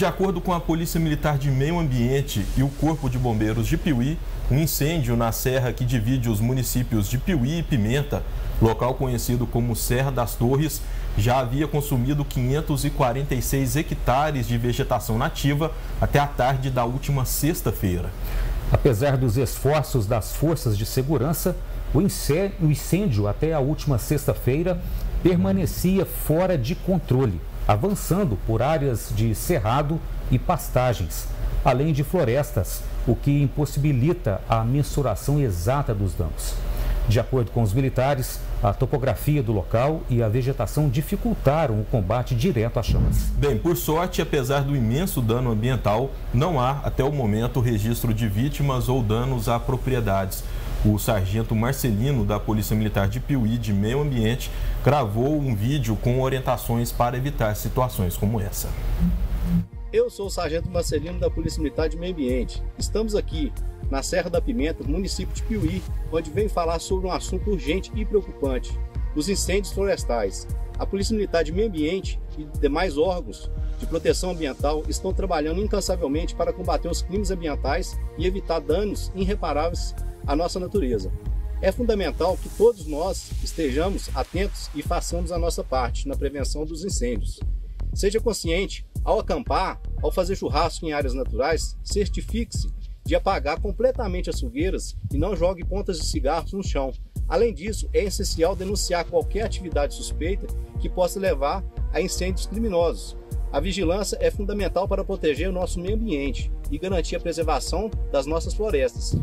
de acordo com a Polícia Militar de Meio Ambiente e o Corpo de Bombeiros de Piuí, um incêndio na serra que divide os municípios de Piuí e Pimenta, local conhecido como Serra das Torres, já havia consumido 546 hectares de vegetação nativa até a tarde da última sexta-feira. Apesar dos esforços das forças de segurança, o incêndio até a última sexta-feira permanecia fora de controle, avançando por áreas de cerrado e pastagens, além de florestas, o que impossibilita a mensuração exata dos danos. De acordo com os militares, a topografia do local e a vegetação dificultaram o combate direto às chamas. Bem, por sorte, apesar do imenso dano ambiental, não há, até o momento, registro de vítimas ou danos a propriedades. O sargento Marcelino, da Polícia Militar de Piuí, de Meio Ambiente, gravou um vídeo com orientações para evitar situações como essa. Eu sou o Sargento Marcelino da Polícia Militar de Meio Ambiente. Estamos aqui na Serra da Pimenta, município de Piuí, onde vem falar sobre um assunto urgente e preocupante: os incêndios florestais. A Polícia Militar de Meio Ambiente e demais órgãos de proteção ambiental estão trabalhando incansavelmente para combater os crimes ambientais e evitar danos irreparáveis à nossa natureza. É fundamental que todos nós estejamos atentos e façamos a nossa parte na prevenção dos incêndios. Seja consciente, ao acampar, ao fazer churrasco em áreas naturais, certifique-se de apagar completamente as fogueiras e não jogue pontas de cigarros no chão. Além disso, é essencial denunciar qualquer atividade suspeita que possa levar a incêndios criminosos. A vigilância é fundamental para proteger o nosso meio ambiente e garantir a preservação das nossas florestas.